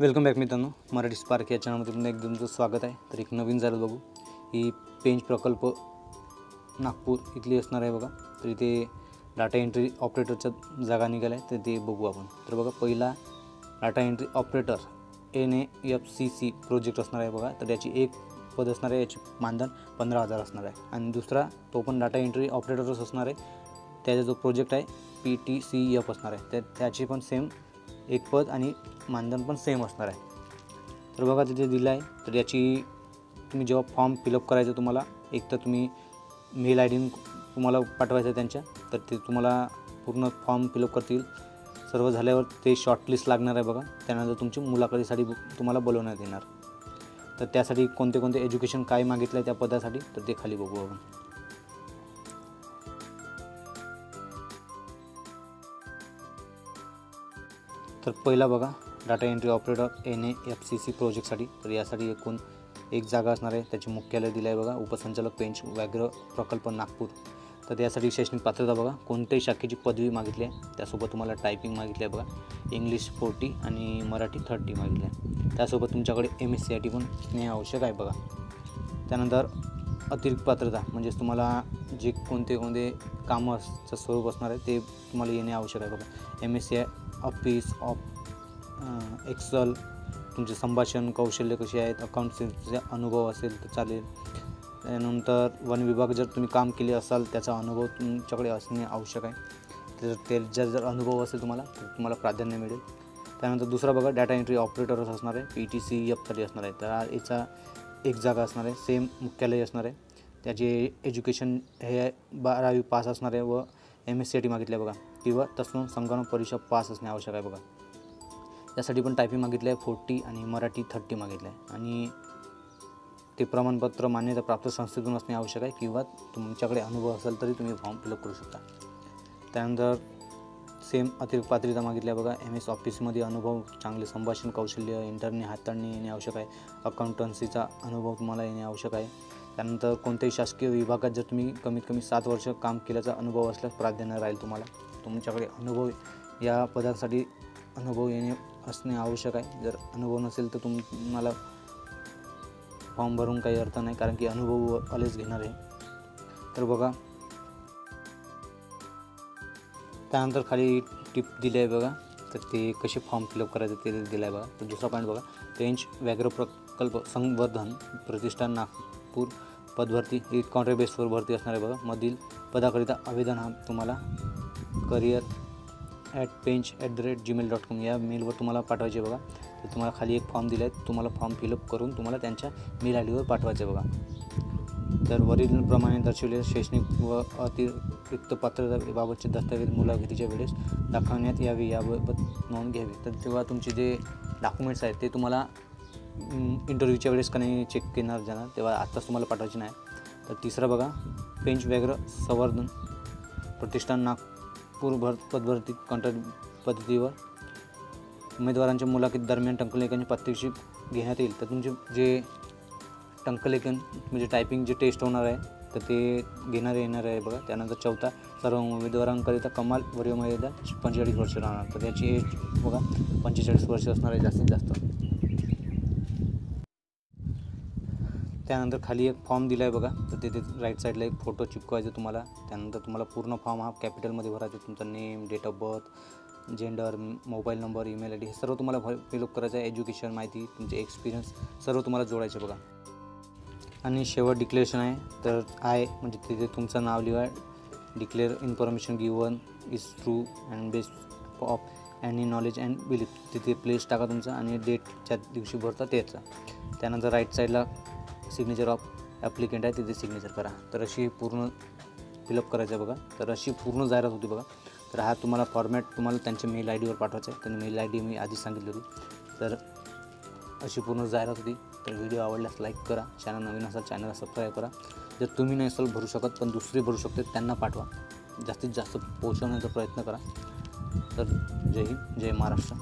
Welcome back मित्रांनो. Marathi spark या चॅनलमध्ये पुन्हा एकदम तुमचं स्वागत आहे. तर एक नवीन झालं बघू. ही पेंच प्रकल्प नागपूर इथली असणार आहे बघा. तर इथे डाटा एंट्री ऑपरेटरच्या जागा निघाल्या आहेत. तर ते बघू आपण. तर बघा पहिला data entry operator N A F C C project असणार आहे बघा. तर याची एक पद असणार आहे याची मानधन पंधरा हजार असणार आहे. आणि दुसरा तो पण डाटा एंट्री ऑपरेटरच असणार आहे. त्याचा जो प्रोजेक्ट आहे पी टी सी एफ असणार आहे. त्या त्याची पण सेम एक पद आणि मानधन पण सेम असणार आहे. तर बघा तिथे दिलं आहे तर याची तुम्ही जेव्हा फॉर्म फिलअप करायचं तुम्हाला एक तर तुम्ही मेल आय डी तुम्हाला पाठवायचं आहे त्यांच्या तर ते तुम्हाला पूर्ण फॉर्म फिलअप करतील. सर्व झाल्यावर ते शॉर्टलिस्ट लागणार आहे बघा. त्यानंतर तुमची मुलाखतीसाठी तुम्हाला बोलवण्यात येणार. तर त्यासाठी कोणते कोणते एज्युकेशन काय मागितलं आहे त्या पदासाठी तर ते खाली बघू आपण. तर पहिला बघा data entry operator N A F C C प्रोजेक्टसाठी तर यासाठी एकूण एक जागा असणार आहे. त्याचे मुख्यालय दिलं आहे बघा उपसंचालक पेंच व्याघ्र प्रकल्प नागपूर. तर त्यासाठी शैक्षणिक पात्रता बघा कोणत्याही शाखेची पदवी मागितली आहे. त्यासोबत तुम्हाला टायपिंग मागितली आहे बघा इंग्लिश फोर्टी आणि मराठी थर्टी मागितली आहे. त्यासोबत तुमच्याकडे M S C I T पण हे आवश्यक आहे बघा. त्यानंतर अतिरिक्त पात्रता म्हणजेच तुम्हाला जे कोणते कोणते कामाचं स्वरूप असणार आहे ते तुम्हाला येणे आवश्यक आहे बघा. M S C I office of Excel तुमचे संभाषण कौशल्य कसे आहेत अकाउंटचे अनुभव असेल तर चालेल. त्यानंतर वन विभाग जर तुम्ही काम केले असाल त्याचा अनुभव तुमच्याकडे असणे आवश्यक आहे. तर ते जर जर अनुभव असेल तुम्हाला तर तुम्हाला प्राधान्य मिळेल. त्यानंतर दुसरा बघा डाटा एंट्री ऑपरेटरच असणार आहे पी टी सी एफ तरी असणार आहे. तर याचा एक जागा असणार आहे सेम मुख्यालय असणार आहे. त्याचे एज्युकेशन हे बारावी पास असणार आहे व M S C I T मागितलं आहे बघा. किंवा तसून संगणक परीक्षा पास असणे आवश्यक आहे बघा. त्यासाठी पण टायपिंग मागितलं आहे फोर्टी आणि मराठी थर्टी मागितलं आहे आणि ते प्रमाणपत्र मान्यता प्राप्त संस्थेतून असणे आवश्यक आहे. किंवा तुमच्याकडे अनुभव असेल तरी तुम्ही फॉर्म फिलअप करू शकता. त्यानंतर सेम अतिरिक्त पात्रता मागितल्या बघा. एम एस ऑफिसमध्ये अनुभव चांगले संभाषण कौशल्य इंटरने हाताळणे येणे आवश्यक आहे. अकाउंटन्सीचा अनुभव तुम्हाला येणे आवश्यक आहे. त्यानंतर कोणत्याही शासकीय विभागात जर तुम्ही कमीत कमी सात वर्ष काम केल्याचा अनुभव असल्यास प्राधान्य राहील तुम्हाला. तुमच्याकडे अनुभव या पदासाठी अनुभव येणे असणे आवश्यक आहे. जर अनुभव नसेल तर तुम्हाला फॉर्म भरून काही अर्थ नाही कारण की अनुभव आलेच घेणार आहे. तर बघा त्यानंतर खाली टिप दिली आहे बघा. तर ते कसे फॉर्म फिलअप करायचं ते दिलं आहे बघा. तर दुसरा पॉईंट बघा. पेंच व्याघ्र प्रकल्प संवर्धन प्रतिष्ठान नागपूर पदभरती ही कॉन्ट्रॅक्ट बेसवर भरती असणार आहे बघा. मधील पदाकरिता आवेदन हा तुम्हाला career at Pench at the rate Gmail dot com या मेलवर तुम्हाला पाठवायचे बघा. तर तुम्हाला खाली एक फॉर्म दिला आहे तुम्हाला फॉर्म फिलअप करून तुम्हाला त्यांच्या मेल आय डीवर पाठवायचे बघा. तर वरीलप्रमाणे दर्शवलेल्या शैक्षणिक व अतिरिक्त बाबतचे दस्तावेज मुलाखतीच्या वेळेस दाखवण्यात यावे याबाबत नोंद घ्यावी. तर तेव्हा तुमचे जे डॉक्युमेंट्स आहेत ते तुम्हाला इंटरव्ह्यूच्या वेळेस का नाही चेक केणार जाणार तेव्हा आत्ताच तुम्हाला पाठवायचे नाही. तर तिसरं बघा पेंच व्याघ्र संवर्धन प्रतिष्ठान नागपूर भर पदभरती कॉन्ट्रॅक्ट पद्धतीवर उमेदवारांच्या मुलाखती दरम्यान टंकलेखनची प्रात्यक्षिक घेण्यात येईल. तर तुमचे जे टंकलेखन म्हणजे टायपिंग जे टेस्ट होणार आहे तर ते घेणारे येणार आहे बघा. त्यानंतर चौथा सर्व उमेदवारांकरिता कमाल वयोमर्यादा पंचेचाळीस वर्ष राहणार. तर त्याची एज बघा पंचेचाळीस वर्ष असणार आहे जास्तीत जास्त. त्यानंतर खाली एक फॉर्म दिला आहे बघा. तर तिथे राईट साईडला एक फोटो चिपकवायचा तुम्हाला. त्यानंतर तुम्हाला पूर्ण फॉर्म हा कॅपिटलमध्ये भरायचा तुमचा name date of birth gender mobile number email I D हे सर्व तुम्हाला फिलअप करायचं आहे. एज्युकेशन माहिती तुमचे एक्सपिरियन्स सर्व तुम्हाला जोडायचे बघा. आणि शेवट डिक्लेरेशन आहे. तर आहे म्हणजे तिथे तुमचं नाव लिहा. Declare information given is true and best of and knowledge and belief तिथे प्लेस टाका तुमचा आणि डेट ज्या दिवशी भरता त्याचा त्यानंतर राईट साईडला सिग्नेचर ऑफ ॲप्लिकेंट आहे तिथे सिग्नेचर करा. तर अशी पूर्ण फिलअप करायचं आहे बघा. तर अशी पूर्ण जाहिरात होती बघा. तर हा तुम्हाला फॉर्मॅट तुम्हाला त्यांच्या मेल आय डीवर पाठवायचा आहे. त्यांनी मेल आय डी मी आधीच सांगितली होती. तर अशी पूर्ण जाहिरात होती. तर व्हिडिओ आवडल्यास लाईक करा. चॅनल नवीन असाल चॅनलला सबस्क्राईब करा. जर तुम्ही नाही असाल भरू शकत पण दुसरे भरू शकते त्यांना पाठवा. जास्तीत जास्त पोहोचवण्याचा प्रयत्न करा. तर जय हिंद जय महाराष्ट्र.